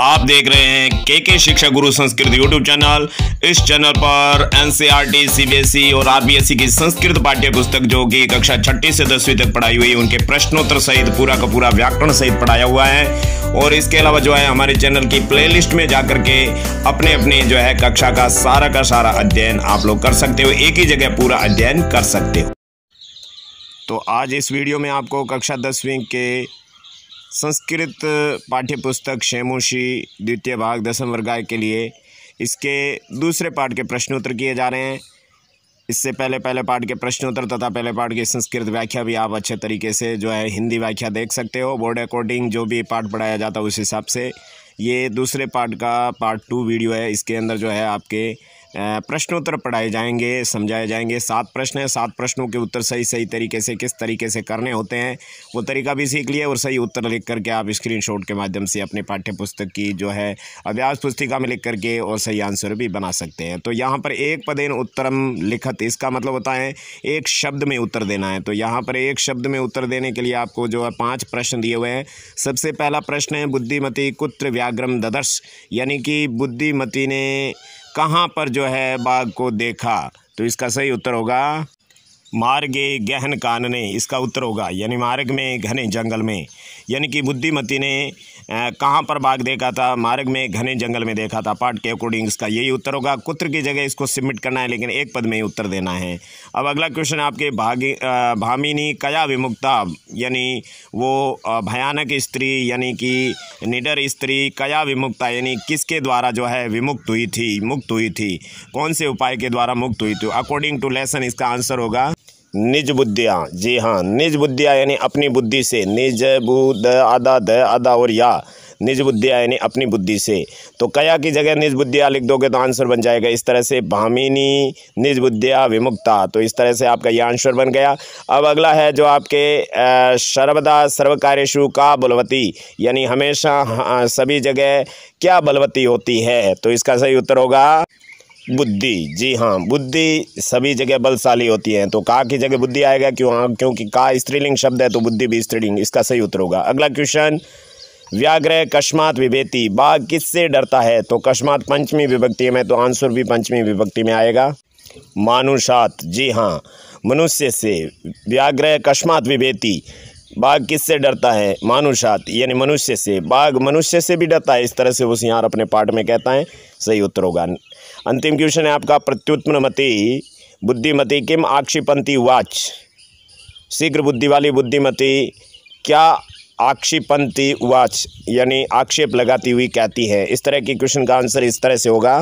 आप देख रहे हैं के के शिक्षा गुरु संस्कृत यूट्यूब चैनल। इस चैनल पर एनसीईआरटी, सीबीएसई और आरबीएसई की संस्कृत पाठ्य पुस्तक जो कि कक्षा छठी से दसवीं तक पढ़ाई हुई, उनके प्रश्नोत्तर सहित पूरा का पूरा व्याकरण सहित पढ़ाया हुआ है। और इसके अलावा जो है, हमारे चैनल की प्लेलिस्ट में जाकर के अपने अपने जो है, कक्षा का सारा का सारा अध्ययन आप लोग कर सकते हो। एक ही जगह पूरा अध्ययन कर सकते हो। तो आज इस वीडियो में आपको कक्षा दसवीं के संस्कृत पाठ्य पुस्तक शेमोशी द्वितीय भाग दसम वर्गाय के लिए इसके दूसरे पाठ के प्रश्नोत्तर किए जा रहे हैं। इससे पहले पहले पाठ के प्रश्नोत्तर तथा पहले पाठ की संस्कृत व्याख्या भी आप अच्छे तरीके से जो है हिंदी व्याख्या देख सकते हो। बोर्ड अकॉर्डिंग जो भी पाठ पढ़ाया जाता है उस हिसाब से। ये दूसरे पार्ट का पार्ट टू वीडियो है। इसके अंदर जो है आपके प्रश्नोत्तर पढ़ाए जाएँगे, समझाए जाएँगे। सात प्रश्न हैं, सात प्रश्नों के उत्तर सही सही तरीके से, किस तरीके से करने होते हैं, वो तरीका भी सीख लिया और सही उत्तर लिख करके आप स्क्रीनशॉट के माध्यम से अपने पाठ्य पुस्तक की जो है, अभ्यास पुस्तिका में लिख करके और सही आंसर भी बना सकते हैं। तो यहाँ पर एक पदेन उत्तरम लिखत, इसका मतलब होता है, एक शब्द में उत्तर देना है। तो यहाँ पर एक शब्द में उत्तर देने के लिए आपको जो है, पाँच प्रश्न दिए हुए हैं। सबसे पहला प्रश्न है, बुद्धिमती कुत्र व्याग्रम ददर्श, यानी कि बुद्धिमती ने कहाँ पर जो है बाघ को देखा? तो इसका सही उत्तर होगा, मार्गे गहन कानने, इसका उत्तर होगा, यानी मार्ग में, घने जंगल में। यानी कि बुद्धिमती ने कहाँ पर बाघ देखा था? मार्ग में, घने जंगल में देखा था। पाठ के अकॉर्डिंग इसका यही उत्तर होगा। कुत्र की जगह इसको सबमिट करना है, लेकिन एक पद में ही उत्तर देना है। अब अगला क्वेश्चन आपके भागी भामिनी कया विमुक्ता? यानी वो भयानक स्त्री, यानी कि निडर स्त्री कया विमुक्ता? यानी किसके द्वारा जो है विमुक्त हुई थी? मुक्त हुई थी। कौन से उपाय के द्वारा मुक्त हुई थी? अकॉर्डिंग टू लेसन इसका आंसर होगा। निज बुद्धिया, जी हाँ निज बुद्धिया यानी अपनी बुद्धि से, निज बुद्ध आदा द आदा और या, निज बुद्धिया यानी अपनी बुद्धि से। तो कया की जगह निज बुद्धिया लिख दोगे तो आंसर बन जाएगा इस तरह से, भामिनी, निज बुद्धिया, विमुक्ता। तो इस तरह से आपका ये आंसर बन गया। अब अगला है जो आपके सर्वदा सर्वकार्यशु का बलवती, यानी हमेशा सभी जगह क्या बलवती होती है? तो इसका सही उत्तर होगा बुद्धि। जी हाँ बुद्धि सभी जगह बलशाली होती है। तो का की जगह बुद्धि आएगा? क्यों? हाँ क्योंकि का स्त्रीलिंग शब्द है तो बुद्धि भी स्त्रीलिंग, इसका सही उत्तर होगा। अगला क्वेश्चन व्याग्रह कस्मात, विभेति। बाघ किससे डरता है? तो कस्मात पंचमी विभक्ति में तो आंसर भी पंचमी विभक्ति में आएगा। मानुषात। जी हाँ मनुष्य से व्याग्रह कस्मात, विभेति। बाघ किससे डरता है? मानुषात, यानी मनुष्य से। बाघ मनुष्य से भी डरता है, इस तरह से वो सियार अपने पाठ में कहता है। सही उत्तर होगा। अंतिम क्वेश्चन है आपका प्रत्युत्मति बुद्धिमती किम आक्षिपंती वाच? शीघ्र बुद्धि वाली बुद्धिमती क्या आक्षिपंती वाच? यानी आक्षेप लगाती हुई कहती है। इस तरह की क्वेश्चन का आंसर इस तरह से होगा।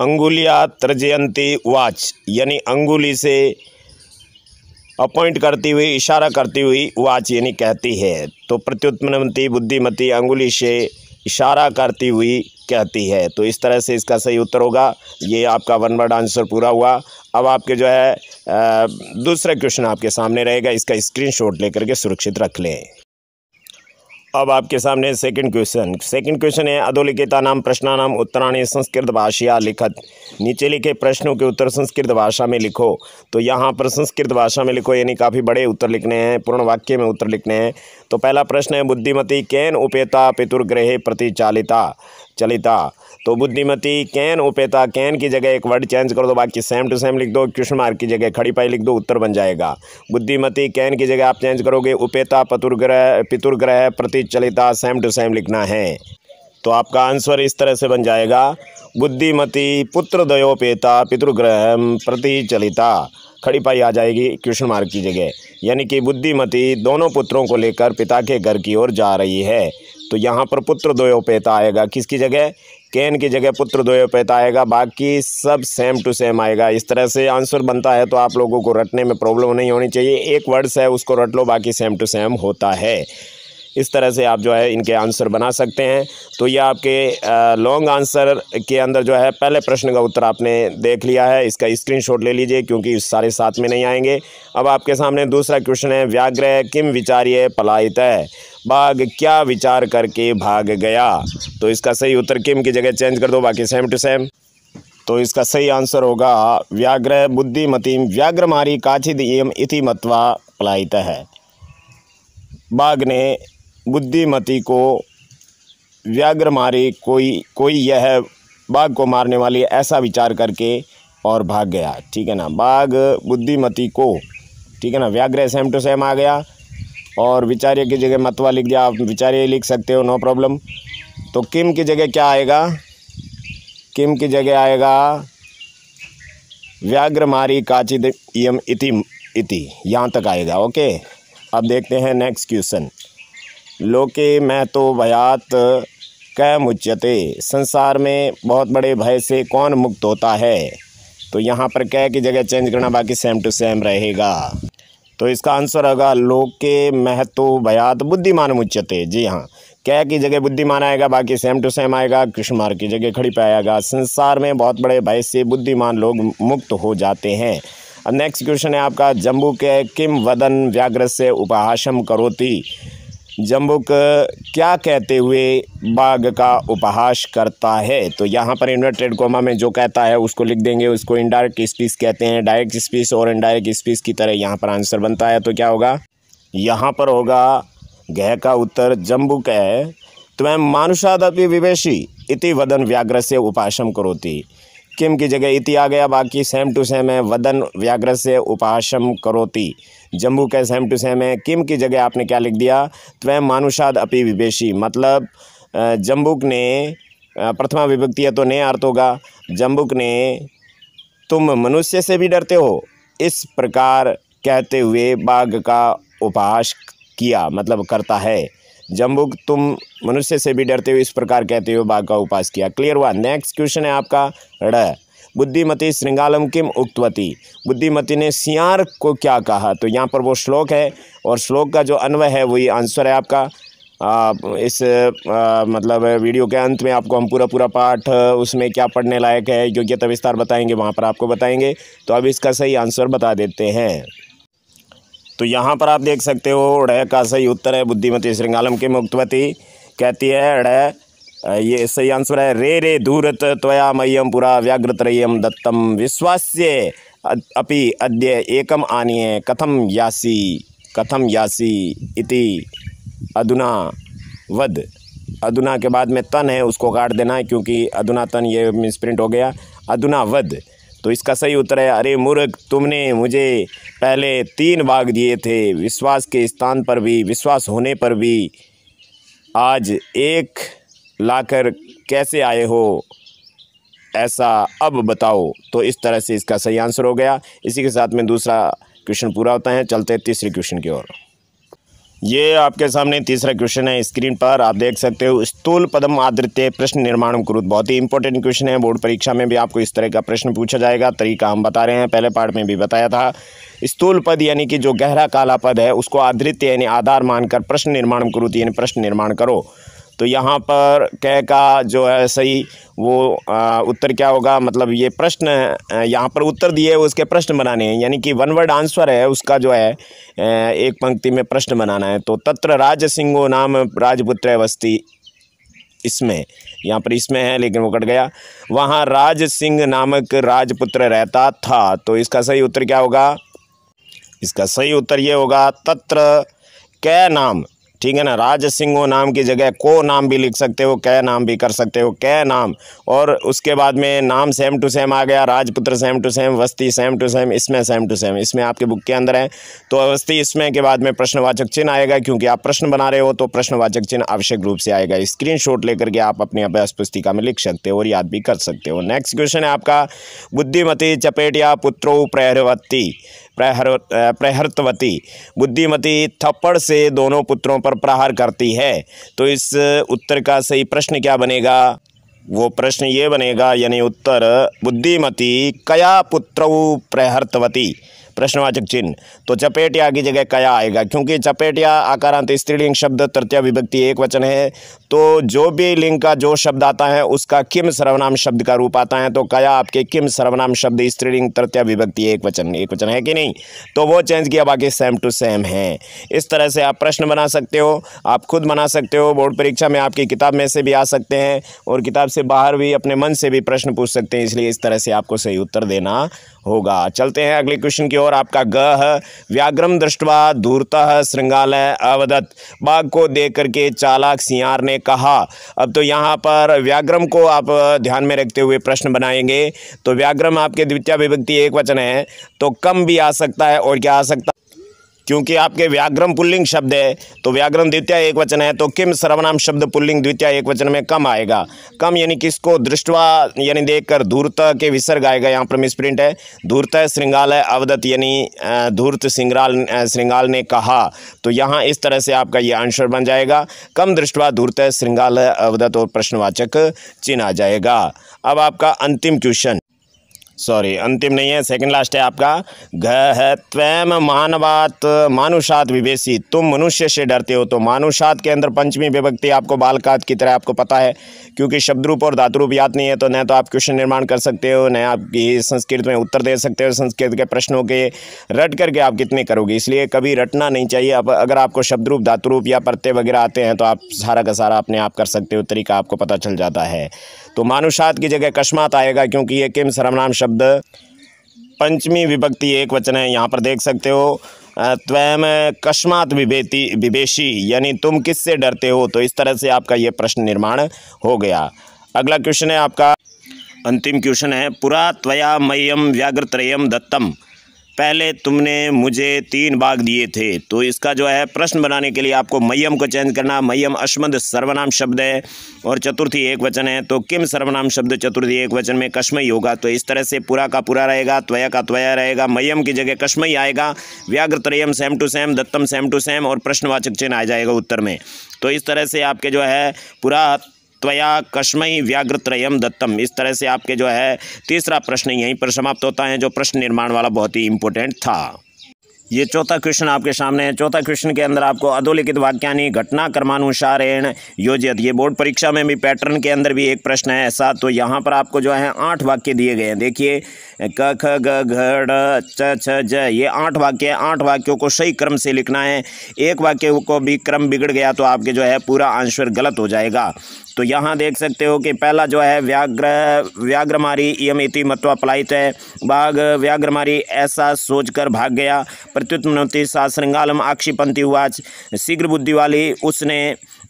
अंगुलिया त्रजयंती वाच, यानी अंगुली से अपॉइंट करती हुई, इशारा करती हुई वाच यानी कहती है। तो प्रत्युत्मती बुद्धिमती, अंगुली से इशारा करती हुई कहती है। तो इस तरह से इसका सही उत्तर होगा। ये आपका वन वर्ड आंसर पूरा हुआ। अब आपके जो है दूसरा क्वेश्चन आपके सामने रहेगा। इसका स्क्रीनशॉट लेकर के सुरक्षित रख लें। अब आपके सामने सेकंड क्वेश्चन सेकंड क्वेश्चन है, अधोलिखिता नाम प्रश्नानाम उत्तराणी संस्कृत भाषा लिखत। नीचे लिखे प्रश्नों के उत्तर संस्कृत भाषा में लिखो। तो यहाँ पर संस्कृत भाषा में लिखो, यानी काफ़ी बड़े उत्तर लिखने हैं, पूर्ण वाक्य में उत्तर लिखने हैं। तो पहला प्रश्न है, बुद्धिमती कैन उपेता पितुर्ग्रहे प्रति चालिता। तो बुद्धिमती कैन उपेता कैन की जगह एक वर्ड चेंज कर दो, बाकी सेम टू सेम लिख दो क्वेश्चन मार्क की जगह खड़ी पाई लिख दो, उत्तर बन जाएगा। बुद्धिमती कैन की जगह आप चेंज करोगे, उपेता, पतुर्ग्रह, पितुर्ग्रह प्रतिचलिता सेम टू सेम लिखना है। तो आपका आंसर इस तरह से बन जाएगा, बुद्धिमती पुत्र दयोपेता पितृग्रह प्रतिचलिता खड़ी पाई आ जाएगी क्वेश्चन मार्क की जगह। यानी कि बुद्धिमती दोनों पुत्रों को लेकर पिता के घर की ओर जा रही है। तो यहाँ पर पुत्र द्वयोपेता आएगा। किसकी जगह? कैन की जगह पुत्र द्वयोपेता आएगा। बाकी सब सेम टू सेम आएगा। इस तरह से आंसर बनता है तो आप लोगों को रटने में प्रॉब्लम नहीं होनी चाहिए। एक वर्ड्स है, उसको रट लो, बाकी सेम टू सेम होता है। इस तरह से आप जो है इनके आंसर बना सकते हैं। तो ये आपके लॉन्ग आंसर के अंदर जो है पहले प्रश्न का उत्तर आपने देख लिया है। इसका स्क्रीनशॉट ले लीजिए क्योंकि सारे साथ में नहीं आएँगे। अब आपके सामने दूसरा क्वेश्चन है व्याग्रह किम विचार्य पलायित? है बाघ क्या विचार करके भाग गया? तो इसका सही उत्तर किम की जगह चेंज कर दो, बाकी सेम टू सेम तो इसका सही आंसर होगा व्याग्रह बुद्धिमती व्याग्र मारी काचिद इति मत्वा पलायित। है बाघ ने बुद्धिमती को व्याघ्र मारे, कोई कोई यह बाघ को मारने वाली ऐसा विचार करके और भाग गया। ठीक है ना? बाघ बुद्धिमती को, ठीक है ना? व्याघ्र सेम टू सेम आ गया और विचार्य की जगह मतवा लिख दिया। आप विचार्य लिख सकते हो, नो प्रॉब्लम। तो किम की जगह क्या आएगा? किम की जगह आएगा व्याघ्र मारी काचिद यम इति इति। यहाँ तक आएगा, ओके? अब देखते हैं नेक्स्ट क्वेश्चन। लोके मैं तो भयात कै मुच्यते संसार में बहुत बड़े भय से कौन मुक्त होता है? तो यहाँ पर कै की जगह चेंज करना बाकी सेम टू सेम रहेगा। तो इसका आंसर होगा, लोके महतो भयात बुद्धिमान मुच्यते जी हाँ कै की जगह बुद्धिमान आएगा, बाकी सेम टू सेम आएगा कृष्णमार की जगह खड़ी पे आएगा। संसार में बहुत बड़े भय से बुद्धिमान लोग मुक्त हो जाते हैं। अब नेक्स्ट क्वेश्चन है आपका जम्बू के किम वदन व्याघ्र से उपहासम करोती? जम्बुक क्या कहते हुए बाघ का उपहास करता है? तो यहाँ पर इन्वर्टेड कोमा में जो कहता है, उसको लिख देंगे, उसको इनडायरेक्ट स्पीच कहते हैं डायरेक्ट स्पीच और इनडायरेक्ट स्पीच की तरह यहाँ पर आंसर बनता है। तो क्या होगा? यहाँ पर होगा, गह का उत्तर जम्बुक है। त्वं मानुषादपि विवेशी इति वदन व्याघ्र से उपासम करोती। किम की जगह इति आ गया, बाकी सेम टू सेम है, वदन व्याघ्र से उपासम करोती। जम्बू के सेम टू सेम है, किम की जगह आपने क्या लिख दिया? त्वं मानुषाद अपि विवेशी मतलब जम्बुक ने प्रथमा विभक्ति है तो नया अर्थ होगा। जम्बुक ने, तुम मनुष्य से भी डरते हो। इस प्रकार कहते हुए बाघ का उपहास किया मतलब करता है। जम्बुक तुम मनुष्य से भी डरते हो इस प्रकार कहते हो बाघ का उपास किया। क्लियर हुआ नेक्स्ट क्वेश्चन है आपका। ड़ बुद्धिमती श्रृंगालम किम उक्तवती? बुद्धिमती ने सियार को क्या कहा? तो यहाँ पर वो श्लोक है और श्लोक का जो अन्वय है वही आंसर है आपका। आ, इस आ, मतलब वीडियो के अंत में आपको हम पूरा पूरा पाठ उसमें क्या पढ़ने लायक है योग्यता विस्तार बताएँगे वहाँ पर आपको बताएँगे। तो अब इसका सही आंसर बता देते हैं। तो यहाँ पर आप देख सकते हो, ड़, का सही उत्तर है बुद्धिमती, श्रृंगालम की मुक्तवती कहती है, ड़ ये सही आंसर है, रे रे, दूरत, त्वया, मह्यम, पुरा, व्याघ्रत्रयम, दत्तम, विश्वास्य अपि, अद्य, एकम आनीय कथम यासी कथम यासी इति अधुना वद। अधुना के बाद में तन है, उसको काट देना है, क्योंकि अधुना तन ये मिसप्रिंट हो गया। अधुना वद। तो इसका सही उत्तर है, अरे मूर्ख, तुमने मुझे पहले तीन भाग दिए थे। विश्वास के स्थान पर भी, विश्वास होने पर भी। आज एक लाकर कैसे आए हो? ऐसा अब बताओ। तो इस तरह से इसका सही आंसर हो गया। इसी के साथ में दूसरा क्वेश्चन पूरा होता है। चलते तीसरे क्वेश्चन की ओर। ये आपके सामने तीसरा क्वेश्चन है स्क्रीन पर। आप देख सकते हो, स्थूल पदम आदृत्य प्रश्न निर्माण कुरुत बहुत ही इंपॉर्टेंट क्वेश्चन है। बोर्ड परीक्षा में भी आपको इस तरह का प्रश्न पूछा जाएगा। तरीका हम बता रहे हैं, पहले पार्ट में भी बताया था। स्थूल पद यानी कि जो गहरा काला पद है, उसको आदृत्य यानी आधार मानकर प्रश्न निर्माण कुरुत यानी प्रश्न निर्माण करो। तो यहाँ पर कह का जो है सही वो आ, उत्तर क्या होगा? मतलब ये प्रश्न यहाँ पर उत्तर दिए उसके प्रश्न बनाने हैं। यानी कि वन वर्ड आंसर है उसका जो है एक पंक्ति में प्रश्न बनाना है। तो तत्र राज सिंहो नाम राजपुत्र वस्ती इसमें यहाँ पर इसमें है लेकिन वो कट गया। वहाँ राज सिंह नामक राजपुत्र रहता था। तो इसका सही उत्तर क्या होगा? इसका सही उत्तर ये होगा तत्र कै नाम? ठीक है ना? राज सिंह नाम की जगह को नाम भी लिख सकते हो, कै नाम भी कर सकते हो, कै नाम। और उसके बाद में नाम सेम टू सेम आ गया, राजपुत्र सेम टू सेम, वस्ती सेम टू सेम, इसमें सेम टू सेम, इसमें आपके बुक के अंदर है। तो वस्ती इसमें के बाद में प्रश्नवाचक चिन्ह आएगा, क्योंकि आप प्रश्न बना रहे हो तो प्रश्नवाचक चिन्ह आवश्यक रूप से आएगा। स्क्रीन लेकर के आप अपनी अभ्यास पुस्तिका में लिख सकते हो और याद भी कर सकते हो। नेक्स्ट क्वेश्चन है आपका, बुद्धिमती चपेटिया पुत्रो प्रहरवती। प्रहर प्रहृतवती बुद्धिमती थप्पड़ से दोनों पुत्रों पर प्रहार करती है। तो इस उत्तर का सही प्रश्न क्या बनेगा? वो प्रश्न ये बनेगा, यानी उत्तर, बुद्धिमती कया पुत्रौ प्रहर्तवती? प्रश्नवाचक चिन्ह। तो चपेटिया की जगह कया आएगा? क्योंकि चपेटिया आकारांत स्त्रीलिंग शब्द तृतीय विभक्ति एक वचन है। तो जो भी लिंग का जो शब्द आता है, उसका किम सर्वनाम शब्द का रूप आता है। तो कया आपके किम सर्वनाम शब्द स्त्रीलिंग तृतीय विभक्ति एक वचन एक वचन है कि नहीं? तो वो चेंज किया, बाकी सेम टू सेम है। इस तरह से आप प्रश्न बना सकते हो, आप खुद बना सकते हो, बोर्ड परीक्षा में आपकी किताब में से भी आ सकते हैं, और किताब से बाहर भी, अपने मन से भी प्रश्न पूछ सकते हैं, इसलिए इस तरह से आपको सही उत्तर देना होगा। चलते हैं अगले क्वेश्चन की ओर। आपका ग व्याग्रम दृष्टवा दूरतः श्रृंगालय अवदत। बाघ को देख करके चालाक सियार ने कहा, अब तो यहाँ पर व्याग्रम को आप ध्यान में रखते हुए प्रश्न बनाएँगे। तो व्याग्रम आपके द्वितीय विभक्ति एक वचन है तो कम भी आ सकता है और क्या आ सकता क्योंकि आपके व्याग्रम पुल्लिंग शब्द है तो व्याग्रम द्वितीय एक वचन है तो किम सर्वनाम शब्द पुल्लिंग द्वितीय एक वचन में कम आएगा। कम यानी किसको? दृष्टवा यानी देखकर धूर्त के विसर्ग आएगा, यहाँ पर मिसप्रिंट है। धूर्त श्रृंगाल है अवदत यानी धूर्त श्रृंगाल श्रृंगाल ने कहा। तो यहाँ इस तरह से आपका ये आंसर बन जाएगा। कम दृष्टवा धूर्त श्रृंगाल अवदत और प्रश्नवाचक चिन्ह आ जाएगा। अब आपका अंतिम क्वेश्चन सॉरी अंतिम नहीं है सेकंड लास्ट है आपका। घ त्वम मानवात, मानुषात विवेशी तुम मनुष्य से डरते हो तो मानुषात के अंदर पंचमी विभक्ति आपको बालकात की तरह आपको पता है, क्योंकि शब्द रूप और धातु रूप याद नहीं है तो न तो आप क्वेश्चन निर्माण कर सकते हो, न आप संस्कृत में उत्तर दे सकते हो, संस्कृत के प्रश्नों के रट करके आप कितने करोगे। इसलिए कभी रटना नहीं चाहिए। अब अगर आपको शब्द रूप धातु रूप या प्रत्यय वगैरह आते हैं तो आप सारा का सारा अपने आप कर सकते हो, तरीका आपको पता चल जाता है। तो मानुषात की जगह कस्मात आएगा क्योंकि ये किम सर्वनाम शब्द पंचमी विभक्ति एक वचन है, यहाँ पर देख सकते हो। त्वम कस्मात विभेति विवेशी यानी तुम किससे डरते हो? तो इस तरह से आपका ये प्रश्न निर्माण हो गया। अगला क्वेश्चन है आपका, अंतिम क्वेश्चन है, पुरा त्वया मयम व्याघ्रत्रयम दत्तम। पहले तुमने मुझे तीन बाग दिए थे तो इसका जो है प्रश्न बनाने के लिए आपको मयम को चेंज करना। मयम अश्मद सर्वनाम शब्द है और चतुर्थी एक वचन है तो किम सर्वनाम शब्द चतुर्थी एक वचन में कश्मई होगा। तो इस तरह से पूरा का पूरा रहेगा, त्वया का त्वया रहेगा मयम की जगह कश्मई आएगा व्याघ्र त्रयम सेम टू सेम, दत्तम सेम टू सेम और प्रश्नवाचक चिन्ह आ जाएगा उत्तर में। तो इस तरह से आपके जो है पूरा त्वया कश्मई व्याघ्रत्रयम दत्तम। इस तरह से आपके जो है तीसरा प्रश्न यहीं पर समाप्त होता है, जो प्रश्न निर्माण वाला बहुत ही इंपॉर्टेंट था। ये चौथा क्वेश्चन आपके सामने है। चौथा क्वेश्चन के अंदर आपको अधोलिखित वाक्यानि घटना क्रमानुसार क्रमानुसारेण योजित ये बोर्ड परीक्षा में भी पैटर्न के अंदर भी एक प्रश्न है ऐसा। तो यहाँ पर आपको जो है आठ वाक्य दिए गए हैं। देखिए, क, ख, ग, घ च, छ, ज, ये आठ वाक्य आठ वाक्यों को सही क्रम से लिखना है। एक वाक्य को भी क्रम बिगड़ गया तो आपके जो है पूरा आंसर गलत हो जाएगा। तो यहाँ देख सकते हो कि पहला जो है व्याघ्र, व्याघ्रमारी इयम इति मत्वा पलायित है। बाघ, व्याघ्रमारी ऐसा सोचकर भाग गया। प्रत्युत्मनति सा श्रृंगालम आक्षिपंती हुआ शीघ्र बुद्धि वाली उसने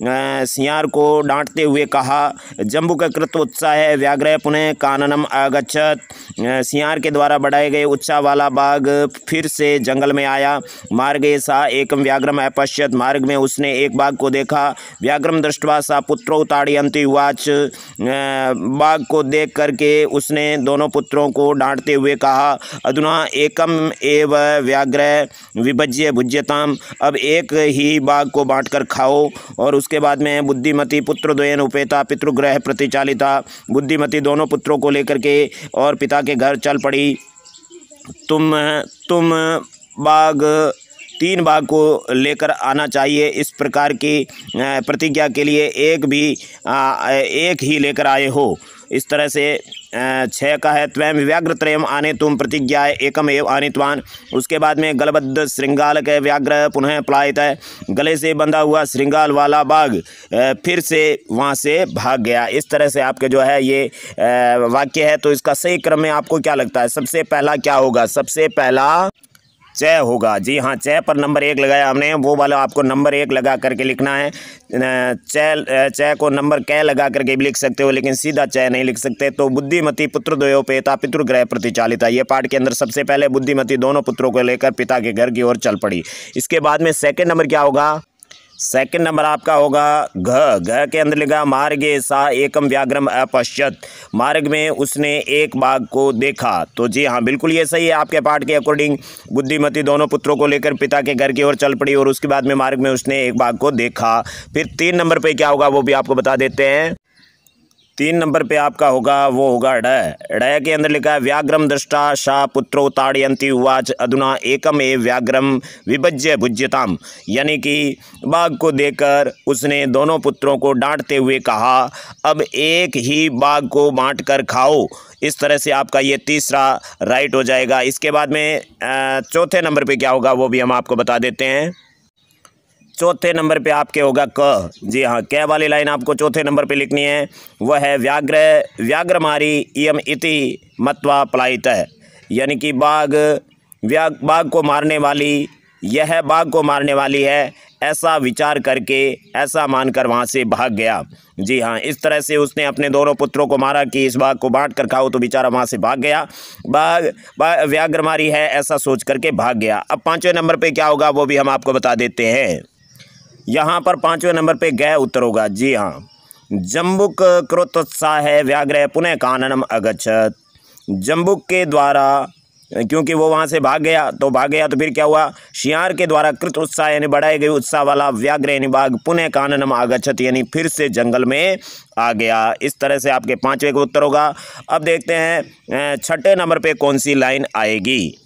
सियार को डांटते हुए कहा जम्बू का कृत उत्साह है व्याघ्र पुनः काननम अगछत सियार के द्वारा बढ़ाए गए उत्साह वाला बाघ फिर से जंगल में आया। मार्गे सा, एकम व्याघ्रम अपश्यत। मार्ग में उसने एक बाघ को देखा। व्याघ्रम दृष्टवा सा पुत्रो उताड़ियंती वाच बाघ को देख करके उसने दोनों पुत्रों को डांटते हुए कहा, अधुना एकम एव व्याघ्र विभज्य भुज्यताम। अब एक ही बाघ को बांटकर खाओ और उस उसके बाद में बुद्धिमती पुत्र द्वयन उपेता पितृग्रह प्रतिचालिता, बुद्धिमती दोनों पुत्रों को लेकर के और पिता के घर चल पड़ी। तुम तुम बाघ तीन बाघ को लेकर आना चाहिए। इस प्रकार की प्रतिज्ञा के लिए एक भी एक ही लेकर आए हो। इस तरह से छः का है त्वयम व्याघ्र त्रयम आने तुम प्रतिज्ञा एकम एव आनीतवान। उसके बाद में गलबद्ध श्रृंगाल के व्याघ्र पुनः पलायित है। गले से बंधा हुआ श्रृंगाल वाला बाघ फिर से वहाँ से भाग गया। इस तरह से आपके जो है ये वाक्य है। तो इसका सही क्रम में आपको क्या लगता है? सबसे पहला क्या होगा? सबसे पहला चय होगा। जी हाँ चय पर नंबर एक लगाया हमने। वो वाला आपको नंबर एक लगा करके लिखना है। चय चय को नंबर कै लगा करके भी लिख सकते हो, लेकिन सीधा चय नहीं लिख सकते। तो बुद्धिमती पुत्र द्वयोपेता पितृग्रह प्रतिचालिता ये पाठ के अंदर सबसे पहले बुद्धिमती दोनों पुत्रों को लेकर पिता के घर की ओर चल पड़ी। इसके बाद में सेकेंड नंबर क्या होगा? सेकंड नंबर आपका होगा घ। घ के अंदर लिखा मार्ग सा एकम व्याग्रम अपश्यत। मार्ग में उसने एक बाघ को देखा। तो जी हाँ बिल्कुल ये सही है आपके पाठ के अकॉर्डिंग बुद्धिमती दोनों पुत्रों को लेकर पिता के घर की ओर चल पड़ी और उसके बाद में मार्ग में उसने एक बाघ को देखा। फिर तीन नंबर पर क्या होगा वो भी आपको बता देते हैं। तीन नंबर पे आपका होगा, वो होगा ड। ड के अंदर लिखा है व्याग्रम दृष्टा शाह पुत्रो ताड़यंती उवाच, अधुना एकम ए व्याग्रम विभज्य भुज्यताम। यानी कि बाघ को देखकर उसने दोनों पुत्रों को डांटते हुए कहा, अब एक ही बाघ को बांट कर खाओ। इस तरह से आपका ये तीसरा राइट हो जाएगा। इसके बाद में चौथे नंबर पे क्या होगा, वो भी हम आपको बता देते हैं। चौथे नंबर पे आपके होगा क। जी हाँ क वाली लाइन आपको चौथे नंबर पे लिखनी है। वह है व्याघ्र व्याघ्र मारी इयम इति मत्वा पलायित। यानी कि बाघ व्याग बाघ को मारने वाली, यह बाघ को मारने वाली है। ऐसा विचार करके, ऐसा मानकर वहाँ से भाग गया। जी हाँ इस तरह से उसने अपने दोनों पुत्रों को मारा कि इस बाघ को बांट कर खाओ तो बेचारा वहाँ से भाग गया। बाघ व्याघ्र मारी है, ऐसा सोच करके भाग गया। अब पाँचवें नंबर पे क्या होगा, वो भी हम आपको बता देते हैं। यहाँ पर पाँचवें नंबर पे गए उत्तर होगा जी हाँ। जम्बुक क्रोतोत्साह है व्याघ्र पुनः काननम अगछत जम्बुक के द्वारा, क्योंकि वो वहाँ से भाग गया तो भाग गया तो फिर क्या हुआ? शियार के द्वारा कृत उत्साह यानी बढ़ाए गए उत्साह वाला व्याघ्र यानी बाघ पुनः काननम आगछत यानी फिर से जंगल में आ गया। इस तरह से आपके पाँचवें का उत्तर होगा अब देखते हैं छठे नंबर पे कौन सी लाइन आएगी?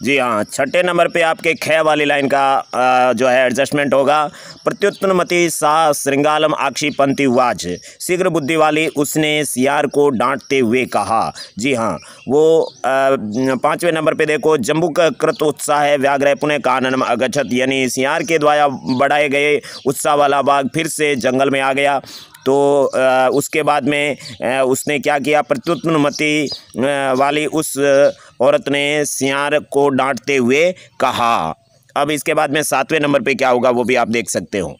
जी हाँ छठे नंबर पे आपके ख वाली लाइन का आ, जो है एडजस्टमेंट होगा। प्रत्युत्पन्नमति सा श्रृंगालम आक्षी पंथी वाज। शीघ्र बुद्धि वाली उसने सियार को डांटते हुए कहा। जी हाँ वो पाँचवें नंबर पे देखो जम्बू का कृत उत्साह है व्याग्रह पुनः काननम अगछत। यानी सियार के द्वारा बढ़ाए गए उत्साह वाला बाघ फिर से जंगल में आ गया। तो उसके बाद में उसने क्या किया? प्रत्युत्पन्नमति वाली उस औरत ने सियार को डांटते हुए कहा। अब इसके बाद में सातवें नंबर पे क्या होगा वो भी आप देख सकते हो।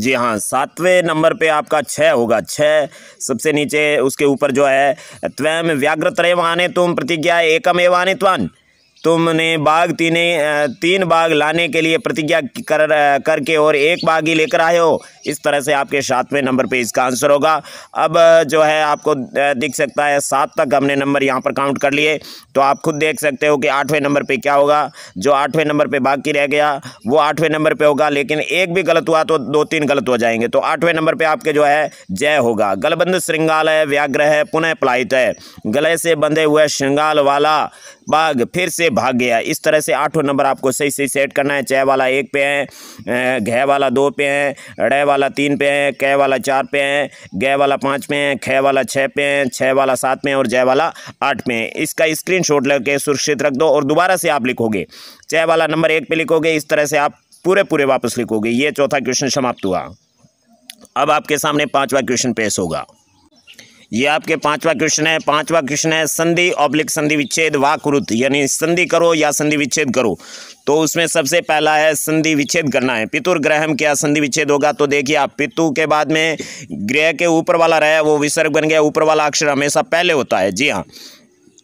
जी हाँ सातवें नंबर पे आपका छः होगा। छः सबसे नीचे, उसके ऊपर जो है त्वम व्याघ्र वाने तुम प्रतिज्ञा एकम एवाने त्वान तुमने बाघ तीन तीन बाघ लाने के लिए प्रतिज्ञा कर करके और एक बाघ ही लेकर आए हो। इस तरह से आपके सातवें नंबर पे इसका आंसर होगा। अब जो है आपको दिख सकता है सात तक हमने नंबर यहाँ पर काउंट कर लिए। तो आप खुद देख सकते हो कि आठवें नंबर पे क्या होगा। जो आठवें नंबर पे बाकी रह गया, वो आठवें नंबर पे होगा, लेकिन एक भी गलत हुआ तो दो तीन गलत हो जाएँगे। तो आठवें नंबर पे आपके जो है, जय होगा। गलबंद श्रृंगाल है व्याग्रह है, पुनः पलायित है। गले से बंधे हुए श्रृंगाल वाला बाघ फिर से भाग गया। इस तरह से आठों नंबर आपको सही सही सेट करना है। चय वाला एक पे है घ वाला दो पे है ड़ वाला तीन पे है, कै वाला चार पे है, ग वाला पाँच पे है, ख वाला छः पे है छः वाला सात में और जय वाला आठ पे है। इसका स्क्रीन शॉट लेके सुरक्षित रख दो और दोबारा से आप लिखोगे। चय वाला नंबर एक पे लिखोगे, इस तरह से आप पूरे पूरे वापस लिखोगे। ये चौथा क्वेश्चन समाप्त हुआ। अब आपके सामने पांचवा क्वेश्चन पेश होगा। ये आपके पांचवा क्वेश्चन है, पांचवा क्वेश्चन है, संधि ऑब्लिक संधि विच्छेद वाकृत यानी संधि करो या संधि विच्छेद करो। तो उसमें सबसे पहला है, संधि विच्छेद करना है। पितुर ग्रह क्या संधि विच्छेद होगा? तो देखिए आप, पितु के बाद में ग्रह के ऊपर वाला रहे वो विसर्ग बन गया, ऊपर वाला अक्षर हमेशा पहले होता है। जी हाँ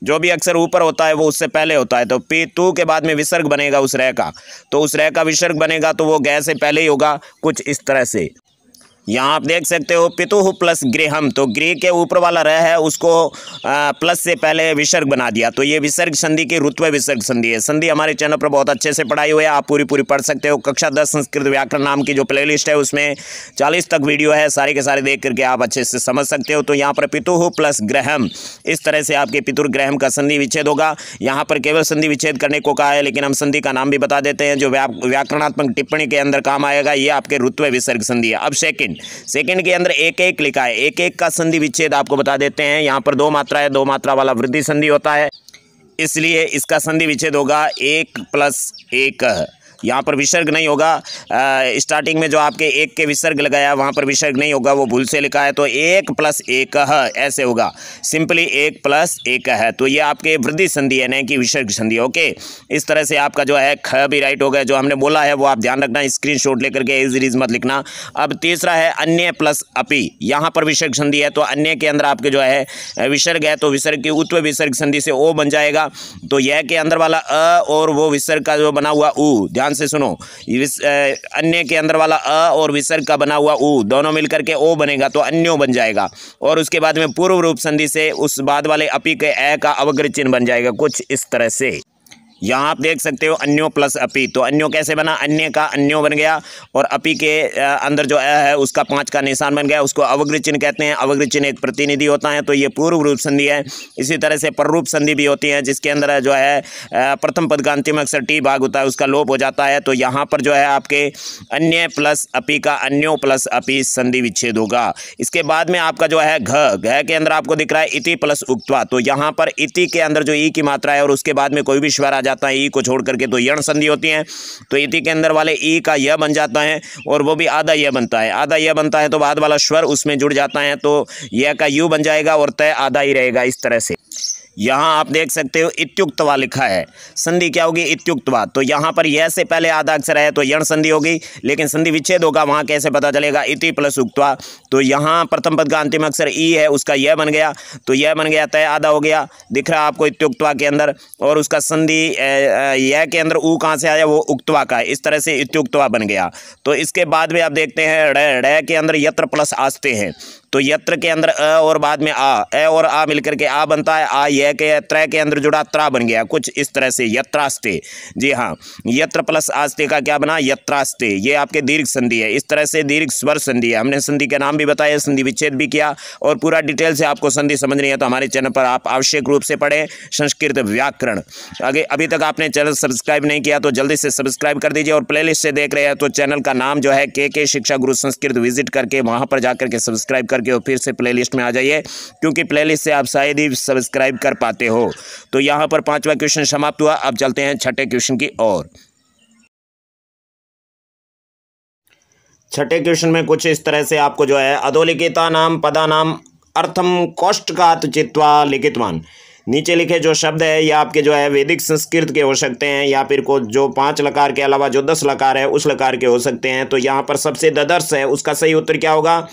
जो भी अक्षर ऊपर होता है, वो उससे पहले होता है। तो पी तू के बाद में विसर्ग बनेगा उस रह का। तो उस रह का विसर्ग बनेगा तो वो गै से पहले ही होगा, कुछ इस तरह से। यहाँ आप देख सकते हो पितुह प्लस गृहम। तो गृह के ऊपर वाला रह है, उसको प्लस से पहले विसर्ग बना दिया। तो ये विसर्ग संधि की रुत्व विसर्ग संधि है। संधि हमारे चैनल पर बहुत अच्छे से पढ़ाई हुई है, आप पूरी पूरी पढ़ सकते हो। कक्षा दस संस्कृत व्याकरण नाम की जो प्ले है, उसमें चालीस तक वीडियो है, सारे के सारे देख करके आप अच्छे से समझ सकते हो। तो यहाँ पर पितुह प्लस ग्रहम इस तरह से आपके पितुर ग्रहम का संधि विच्छेद होगा। यहाँ पर केवल संधि विच्छेद करने को कहा है, लेकिन हम संधि का नाम भी बता देते हैं, जो व्याकरणात्मक टिप्पणी के अंदर काम आएगा, ये आपके रुत्व विसर्ग संधि है। अब सेकेंड सेकंड। के अंदर एक एक लिखा है एक एक का संधि विच्छेद आपको बता देते हैं। यहाँ पर दो मात्रा है, दो मात्रा वाला वृद्धि संधि होता है। इसलिए इसका संधि विच्छेद होगा एक प्लस एक। यहाँ पर विसर्ग नहीं होगा। स्टार्टिंग में जो आपके एक के विसर्ग लगाया, वहाँ पर विसर्ग नहीं होगा, वो भूल से लिखा है तो एक प्लस एक है, ऐसे होगा। सिंपली एक प्लस एक है तो ये आपके वृद्धि संधि है नहीं कि विसर्ग संधि ओके इस तरह से आपका जो है, ख भी राइट हो गया, जो हमने बोला है, वो आप ध्यान रखना स्क्रीन शॉट लेकर के इज़ मत लिखना। अब तीसरा है, अन्य प्लस अपी, यहाँ पर विसर्ग संधि है तो अन्य के अंदर आपके जो है, विसर्ग है तो विसर्ग की उत्व विसर्ग संधि से ओ बन जाएगा। तो यह के अंदर वाला अ और वो विसर्ग का जो बना हुआ उ, ध्यान ध्यान से सुनो। अन्य के अंदर वाला अ और विसर्ग का बना हुआ उ, दोनों मिलकर के ओ बनेगा तो अन्यो बन जाएगा। और उसके बाद में पूर्व रूप संधि से उस बाद वाले अपी के ए का अवग्र चिन्ह बन जाएगा, कुछ इस तरह से। यहाँ आप देख सकते हो अन्यो प्लस अपी। तो अन्यो कैसे बना? अन्य का अन्यो बन गया और अपी के अंदर जो अ है, उसका पाँच का निशान बन गया। उसको अवग्र चिन्ह कहते हैं। अवग्र चिन्ह एक प्रतिनिधि होता है तो ये पूर्व रूप संधि है। इसी तरह से पररूप संधि भी होती है, जिसके अंदर जो है प्रथम पद का अंतिम अक्षर टी भाग होता है, उसका लोप हो जाता है। तो यहाँ पर जो है आपके अन्य प्लस अपी का अन्यो प्लस अपी संधि विच्छेद होगा। इसके बाद में आपका जो है घ घ के अंदर आपको दिख रहा है इति प्लस उक्तवा। तो यहाँ पर इति के अंदर जो ई की मात्रा है और उसके बाद में कोई भी स्वर आ जाता है, ई को छोड़ करके तो यण संधि होती है। तो इति के अंदर वाले ई का यह बन जाता है और वो भी आधा यह बनता है। आधा यह बनता है तो बाद वाला स्वर उसमें जुड़ जाता है तो यह का यू बन जाएगा और तय आधा ही रहेगा इस तरह से। यहाँ आप देख सकते हो इत्युक्तवा लिखा है। संधि क्या होगी? इत्युक्तवा। तो यहाँ पर यह से पहले आधा अक्षर है तो यण संधि होगी, लेकिन संधि विच्छेद होगा, वहाँ कैसे पता चलेगा? इति प्लस उक्तवा। तो यहाँ प्रथम पद का अंतिम अक्षर ई है, उसका यह बन गया। तो यह बन गया, तय आधा हो गया। दिख रहा आपको इत्युक्तवा के अंदर, और उसका संधि यह के अंदर ऊ कहाँ से आया? वो उक्तवा का इस तरह से इत्युक्तवा बन गया। तो इसके बाद में आप देखते हैं ड़ के अंदर यत्र प्लस आस्ते हैं। तो यत्र के अंदर अ और बाद में आ, ए और आ मिलकर के आ बनता है, आ यह के त्रय के अंदर जुड़ा त्रा बन गया। कुछ इस तरह से, यत्रास्ते। जी हाँ यत्र प्लस आस्ते का क्या बना? यत्रास्ते। ये आपके दीर्घ संधि है। इस तरह से दीर्घ स्वर संधि है। हमने संधि के नाम भी बताया संधि विच्छेद भी किया और पूरा डिटेल से आपको संधि समझनी है तो हमारे चैनल पर आप आवश्यक रूप से पढ़ें। संस्कृत व्याकरण। आगे, अभी तक आपने चैनल सब्सक्राइब नहीं किया तो जल्दी से सब्सक्राइब कर दीजिए और प्ले से देख रहे हैं तो चैनल का नाम जो है, के के शिक्षा गुरु संस्कृत विज़िट करके वहाँ पर जाकर के सब्सक्राइब करके और फिर से प्लेलिस्ट में आ जाइए, क्योंकि प्लेलिस्ट से आप शायद ही सब्सक्राइब कर पाते हो। तो यहाँ पर पांचवा क्वेश्चन समाप्त हुआ, अब चलते हैं छठे क्वेश्चन की ओर। छठे क्वेश्चन में कुछ इस तरह से आपको जो है, अधोलिखिता नाम, पदा नाम, अर्थम कौष्ट का चित्वा लिखितवान। नीचे लिखे जो शब्द है, ये आपके जो है वैदिक संस्कृत के हो सकते हैं, या फिर को जो पाँच लकार के अलावा जो दस लकार है, उस लकार के हो सकते हैं। तो यहाँ पर सबसे ददर्श है, उसका सही उत्तर क्या होगा?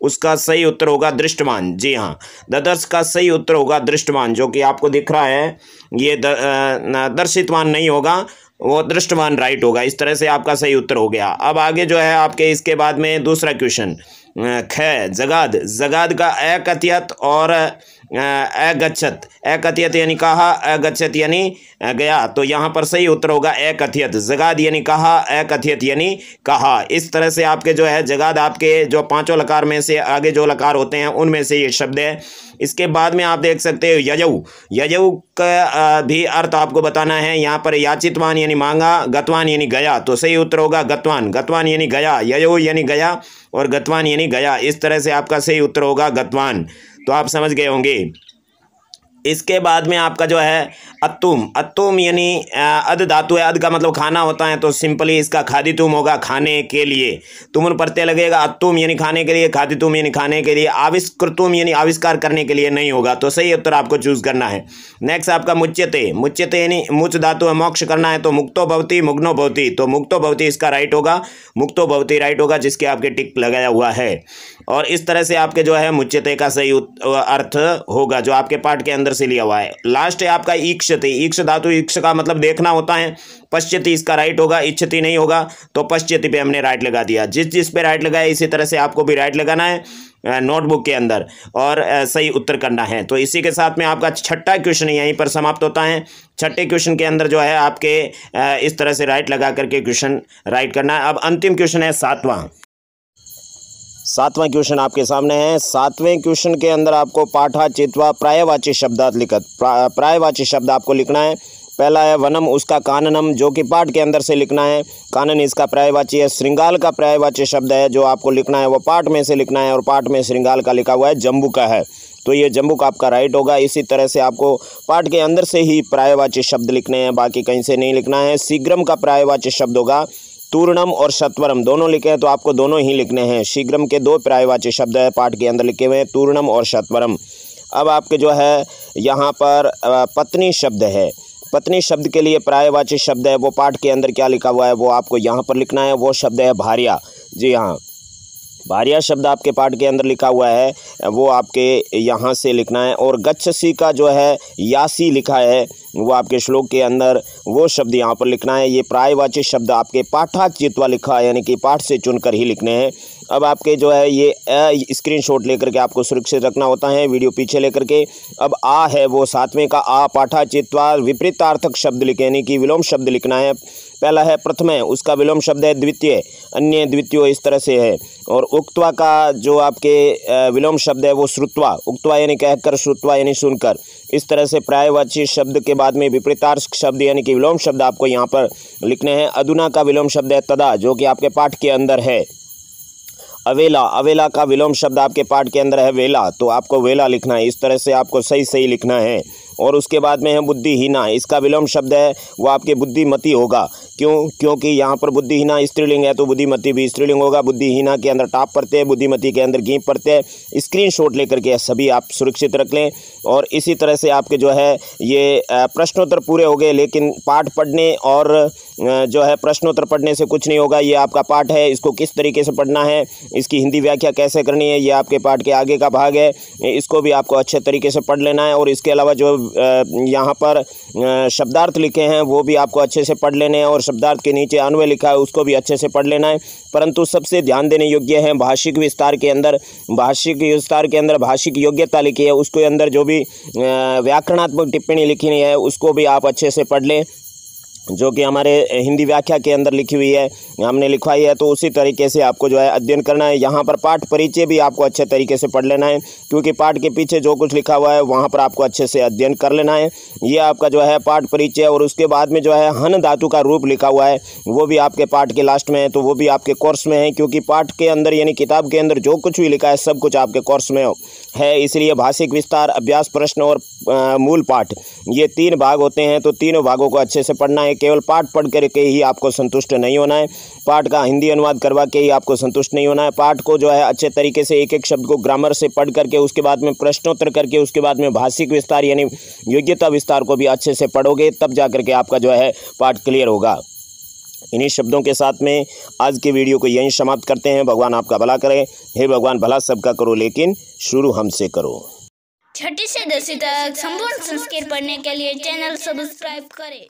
उसका सही उत्तर होगा दृष्टमान जी हाँ ददर्श का सही उत्तर होगा दृष्टमान जो कि आपको दिख रहा है, ये दर्शितमान नहीं होगा, वो दृष्टमान राइट होगा। इस तरह से आपका सही उत्तर हो गया। अब आगे जो है आपके इसके बाद में दूसरा क्वेश्चन ख, जगाद। जगाद का अकथियत और अगच्छत। अकथियत यानी कहा अगच्छत यानी गया। तो यहाँ पर सही उत्तर होगा अकथियत। जगाद यानी कहा अकथियत यानी कहा इस तरह से आपके जो है, जगाद आपके जो पाँचों लकार में से आगे जो लकार होते हैं, उनमें से ये शब्द है। इसके बाद में आप देख सकते हो यजऊ यजऊ का भी अर्थ आपको बताना है। यहाँ पर याचितवान यानी मांगा, गतवान यानी गया। तो सही उत्तर होगा गतवान। गतवान यानी गया यजऊ यानी गया और गतवान यानी गया। इस तरह से आपका सही उत्तर होगा गतवान। तो आप समझ गए होंगे। इसके बाद में आपका जो है अत्तुम। अतुम यानी अध धातु है, अध का मतलब खाना होता है तो सिंपली इसका खादितुम होगा खाने के लिए। तुम प्रत्यय लगेगा, अत्तुम यानी खाने के लिए, खादितुम यानी खाने के लिए, आविष्कृतुम यानी आविष्कार करने के लिए नहीं होगा। तो सही उत्तर आपको चूज़ करना है। नेक्स्ट आपका मुच्यते। मुच्यते यानी मुच धातु है, मोक्ष करना है तो मुक्तो भवती मुग्नो भवती तो मुक्तो भवती इसका राइट होगा। मुक्तो भवती राइट होगा, जिसके आपके टिक लगाया हुआ है। और इस तरह से आपके जो है, मुच्यते का सही अर्थ होगा, जो आपके पाठ के अंदर से लिया हुआ है। लास्ट है आपका ईक्षति ईक्ष धातु ईक्ष का मतलब देखना होता है। पश्चिति इसका राइट होगा, इच्छति नहीं होगा तो पश्चिति पे हमने राइट लगा दिया। जिस जिस पे राइट लगाया, इसी तरह से आपको भी राइट लगाना है नोटबुक के अंदर। और सही उत्तर करना है। तो इसी के साथ में आपका छठा क्वेश्चन यहीं पर समाप्त होता है। छठे क्वेश्चन के अंदर जो है, आपके इस तरह से राइट लगा करके क्वेश्चन राइट करना। है अब अंतिम क्वेश्चन है सातवां। सातवां क्वेश्चन आपके सामने है। सातवें क्वेश्चन के अंदर आपको पाठा, चित्वा, प्रायवाची शब्दात लिखत प्रायवाची शब्द आपको लिखना है। पहला है वनम, उसका काननम, जो कि पाठ के अंदर से लिखना है। कानन इसका प्रायवाची है, श्रृंगाल का प्रायवाची शब्द है, जो आपको लिखना है, वो पाठ में से लिखना है और पाठ में श्रृंगाल का लिखा हुआ है जम्बू का है। तो ये जम्बू का आपका राइट होगा। इसी तरह से आपको पाठ के अंदर से ही प्रायवाची शब्द लिखने हैं, बाकी कहीं से नहीं लिखना है। शीघ्रम का प्रायवाची शब्द होगा। तूर्णम और सत्वरम, दोनों लिखे हैं तो आपको दोनों ही लिखने हैं। शीघ्रम के दो प्रायवाची शब्द है, पाठ के अंदर लिखे हुए हैं, तूर्णम और सत्वरम। अब आपके जो है, यहाँ पर पत्नी शब्द है। पत्नी शब्द के लिए प्रायवाची शब्द है, वो पाठ के अंदर क्या लिखा हुआ है, वो आपको यहाँ पर लिखना है, वो शब्द है भारिया। जी हाँ। भारिया शब्द आपके पाठ के अंदर लिखा हुआ है, वो आपके यहाँ से लिखना है, और गच्छसी का जो है, यासी लिखा है, वो आपके श्लोक के अंदर, वो शब्द यहाँ पर लिखना है, ये प्रायवाची शब्द आपके पाठाचित्वा लिखा है, यानी कि पाठ से चुनकर ही लिखने हैं। अब आपके जो है, ये स्क्रीन शॉट लेकर के आपको सुरक्षित रखना होता है, वीडियो पीछे लेकर के। अब आ है वो सातवें का आ पाठाचित्वा विपरीतार्थक शब्द लिखे, यानी कि विलोम शब्द लिखना है। पहला है प्रथम है, उसका विलोम शब्द है द्वितीय, अन्य द्वितीय इस तरह से है। और उक्तवा का जो आपके विलोम शब्द है वो श्रुत्वा, उक्तवा यानी कहकर, श्रुत्वा यानी सुनकर, इस तरह से प्रायवाची शब्द के बाद में विपरीतार्थ शब्द यानी कि विलोम शब्द आपको यहाँ पर लिखने हैं। अधुना का विलोम शब्द है तदा, जो कि आपके पाठ के अंदर है। अवेला अवेला का विलोम शब्द आपके पाठ के अंदर है वेला तो आपको वेला लिखना है, इस तरह से आपको सही सही लिखना है। और उसके बाद में है बुद्धिहीना, इसका विलोम शब्द है, वो आपके बुद्धिमती होगा। क्यों, क्योंकि यहाँ पर बुद्धिहीना स्त्रीलिंग है तो बुद्धिमती भी स्त्रीलिंग होगा। बुद्धिहीना के अंदर टाप पड़ते हैं बुद्धिमती के अंदर गीप पड़ते हैं स्क्रीन शॉट लेकर के सभी आप सुरक्षित रख लें। और इसी तरह से आपके जो है, ये प्रश्नोत्तर पूरे हो गए, लेकिन पाठ पढ़ने और जो है प्रश्नोत्तर पढ़ने से कुछ नहीं होगा। ये आपका पाठ है, इसको किस तरीके से पढ़ना है, इसकी हिंदी व्याख्या कैसे करनी है, ये आपके पाठ के आगे का भाग है। इसको भी आपको अच्छे तरीके से पढ़ लेना है और इसके अलावा जो यहाँ पर शब्दार्थ लिखे हैं, वो भी आपको अच्छे से पढ़ लेने हैं और शब्दार्थ के नीचे अन्वय लिखा है, उसको भी अच्छे से पढ़ लेना है। परंतु सबसे ध्यान देने योग्य है भाषिक विस्तार के अंदर, भाषिक विस्तार के अंदर भाषिक योग्यता लिखी है, उसके अंदर जो भी व्याकरणात्मक टिप्पणी लिखी है, उसको भी आप अच्छे से पढ़ लें। जो कि हमारे हिंदी व्याख्या के अंदर लिखी हुई है हमने लिखवाई है तो उसी तरीके से आपको जो है अध्ययन करना है। यहाँ पर पाठ परिचय भी आपको अच्छे तरीके से पढ़ लेना है, क्योंकि पाठ के पीछे जो कुछ लिखा हुआ है, वहाँ पर आपको अच्छे से अध्ययन कर लेना है। ये आपका जो है पाठ परिचय और उसके बाद में जो है हन धातु का रूप लिखा हुआ है, वो भी आपके पाठ के लास्ट में है तो वो भी आपके कोर्स में है, क्योंकि पाठ के अंदर यानी किताब के अंदर जो कुछ भी लिखा है, सब कुछ आपके कोर्स में है। इसलिए भाषिक विस्तार, अभ्यास प्रश्न और मूल पाठ, ये तीन भाग होते हैं तो तीनों भागों को अच्छे से पढ़ना है। केवल पाठ पढ़ करके ही आपको संतुष्ट नहीं होना है। पाठ का हिंदी अनुवाद करवा के ही आपको संतुष्ट नहीं होना है। पाठ को जो है अच्छे तरीके से एक एक शब्द को ग्रामर से पढ़ करके, उसके बाद में प्रश्नोत्तर करके, उसके बाद में भाषिक विस्तार यानी योग्यता विस्तार को भी अच्छे से पढ़ोगे, तब जा करके आपका जो है पाठ क्लियर होगा। इन्हीं शब्दों के साथ में आज के वीडियो को यहीं समाप्त करते हैं। भगवान आपका भला करे। हे भगवान, भला सबका करो, लेकिन शुरू हमसे करो। छठी से दसवीं तक संपूर्ण संस्कृत पढ़ने के लिए चैनल सब्सक्राइब करें।